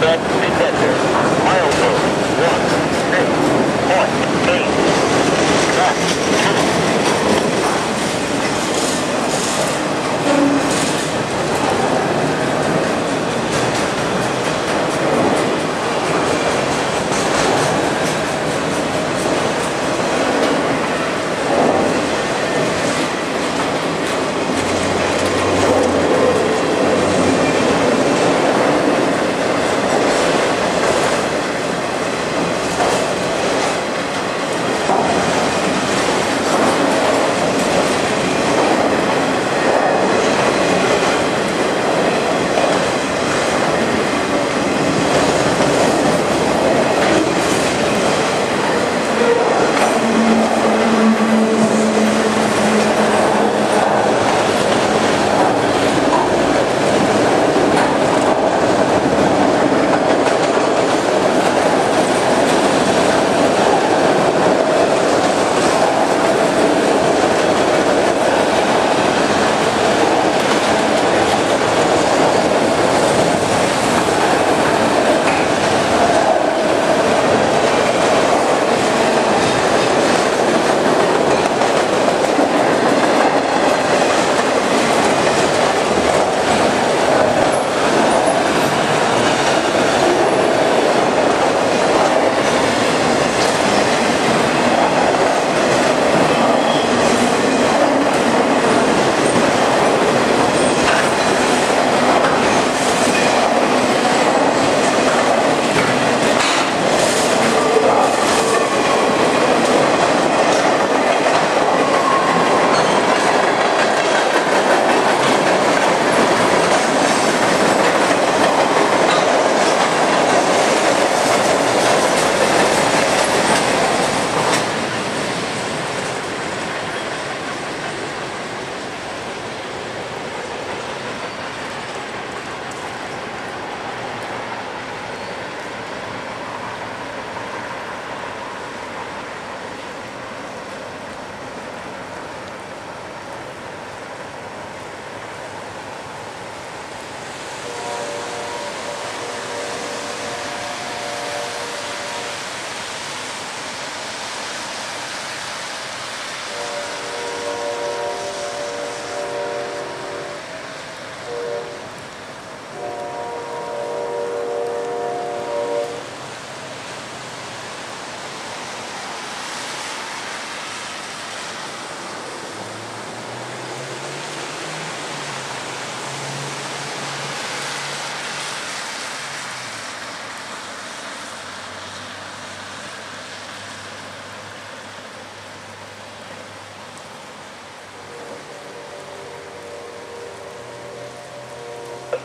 defect detector. Milestone 1, 6.8.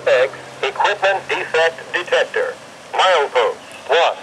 X equipment defect detector. Milepost 1,